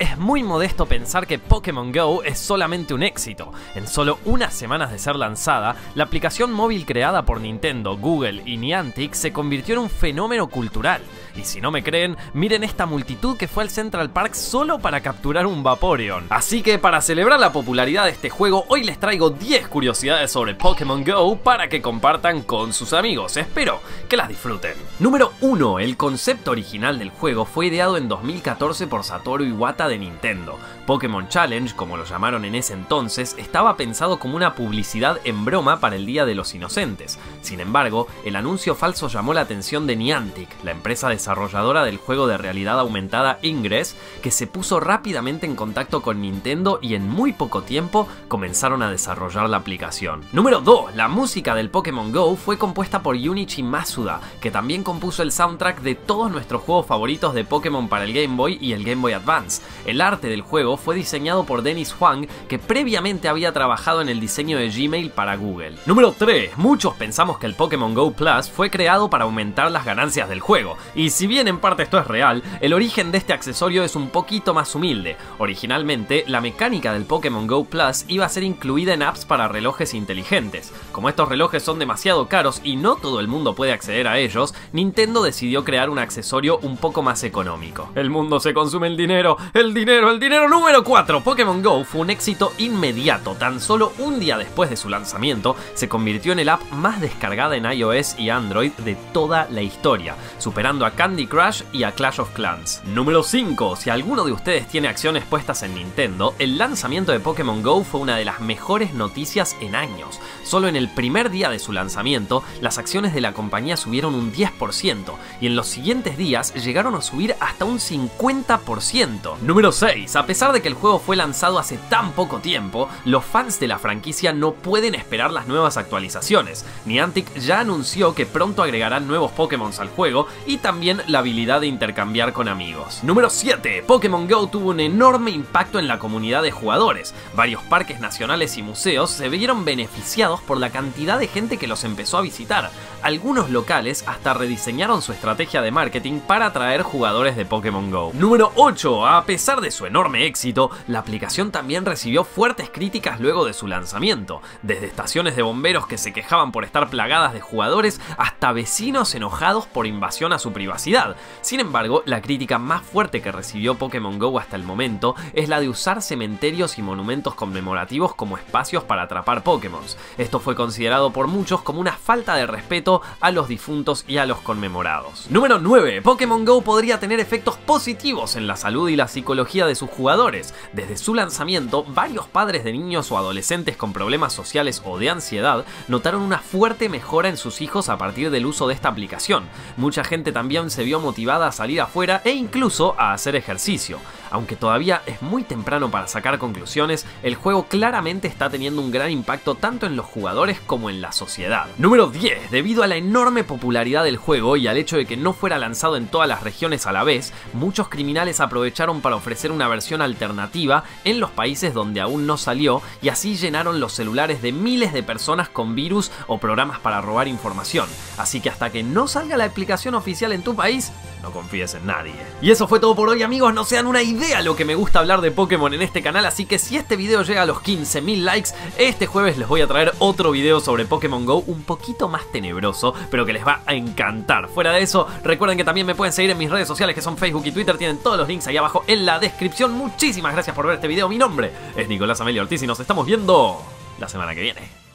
Es muy modesto pensar que Pokémon Go es solamente un éxito. En solo unas semanas de ser lanzada, la aplicación móvil creada por Nintendo, Google y Niantic se convirtió en un fenómeno cultural. Y si no me creen, miren esta multitud que fue al Central Park solo para capturar un Vaporeon. Así que para celebrar la popularidad de este juego, hoy les traigo 10 curiosidades sobre Pokémon Go para que compartan con sus amigos. Espero que las disfruten. Número 1. El concepto original del juego fue ideado en 2014 por Satoru Iwata de Nintendo. Pokémon Challenge, como lo llamaron en ese entonces, estaba pensado como una publicidad en broma para el Día de los Inocentes. Sin embargo, el anuncio falso llamó la atención de Niantic, la empresa desarrolladora del juego de realidad aumentada Ingress, que se puso rápidamente en contacto con Nintendo y en muy poco tiempo comenzaron a desarrollar la aplicación. Número 2. La música del Pokémon Go fue compuesta por Junichi Masuda, que también compuso el soundtrack de todos nuestros juegos favoritos de Pokémon para el Game Boy y el Game Boy Advance. El arte del juego fue diseñado por Dennis Huang, que previamente había trabajado en el diseño de Gmail para Google. Número 3. Muchos pensamos que el Pokémon Go Plus fue creado para aumentar las ganancias del juego, y si bien en parte esto es real, el origen de este accesorio es un poquito más humilde. Originalmente, la mecánica del Pokémon Go Plus iba a ser incluida en apps para relojes inteligentes. Como estos relojes son demasiado caros y no todo el mundo puede acceder a ellos, Nintendo decidió crear un accesorio un poco más económico. El mundo se consume el dinero, dinero, el dinero número Número 4. Pokémon Go fue un éxito inmediato. Tan solo un día después de su lanzamiento, se convirtió en el app más descargada en iOS y Android de toda la historia, superando a Candy Crush y a Clash of Clans. Número 5. Si alguno de ustedes tiene acciones puestas en Nintendo, el lanzamiento de Pokémon Go fue una de las mejores noticias en años. Solo en el primer día de su lanzamiento, las acciones de la compañía subieron un 10% y en los siguientes días llegaron a subir hasta un 50%. Número 6. A pesar de que el juego fue lanzado hace tan poco tiempo, los fans de la franquicia no pueden esperar las nuevas actualizaciones. Niantic ya anunció que pronto agregarán nuevos Pokémon al juego y también la habilidad de intercambiar con amigos. Número 7. Pokémon Go tuvo un enorme impacto en la comunidad de jugadores. Varios parques nacionales y museos se vieron beneficiados por la cantidad de gente que los empezó a visitar. Algunos locales hasta rediseñaron su estrategia de marketing para atraer jugadores de Pokémon Go. Número 8. A pesar de su enorme éxito, la aplicación también recibió fuertes críticas luego de su lanzamiento, desde estaciones de bomberos que se quejaban por estar plagadas de jugadores hasta vecinos enojados por invasión a su privacidad. Sin embargo, la crítica más fuerte que recibió Pokémon Go hasta el momento es la de usar cementerios y monumentos conmemorativos como espacios para atrapar Pokémon. Esto fue considerado por muchos como una falta de respeto a los difuntos y a los conmemorados. Número 9. Pokémon Go podría tener efectos positivos en la salud y la de sus jugadores desde su lanzamiento, varios padres de niños o adolescentes con problemas sociales o de ansiedad notaron una fuerte mejora en sus hijos a partir del uso de esta aplicación. Mucha gente también se vio motivada a salir afuera e incluso a hacer ejercicio. Aunque todavía es muy temprano para sacar conclusiones, el juego claramente está teniendo un gran impacto tanto en los jugadores como en la sociedad. Número 10. Debido a la enorme popularidad del juego y al hecho de que no fuera lanzado en todas las regiones a la vez, muchos criminales aprovecharon para ofrecer una versión alternativa en los países donde aún no salió y así llenaron los celulares de miles de personas con virus o programas para robar información. Así que hasta que no salga la aplicación oficial en tu país, no confíes en nadie. Y eso fue todo por hoy amigos, no se dan una idea lo que me gusta hablar de Pokémon en este canal, así que si este video llega a los 15.000 likes, este jueves les voy a traer otro video sobre Pokémon GO un poquito más tenebroso, pero que les va a encantar. Fuera de eso, recuerden que también me pueden seguir en mis redes sociales que son Facebook y Twitter, tienen todos los links ahí abajo en la descripción. Muchísimas gracias por ver este video, mi nombre es Nicolás Amelio Ortiz y nos estamos viendo la semana que viene.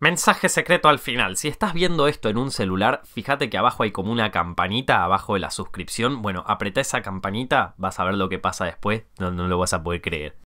Mensaje secreto al final. Si estás viendo esto en un celular, fíjate que abajo hay como una campanita abajo de la suscripción. Bueno, apretá esa campanita, vas a ver lo que pasa después. No, no lo vas a poder creer.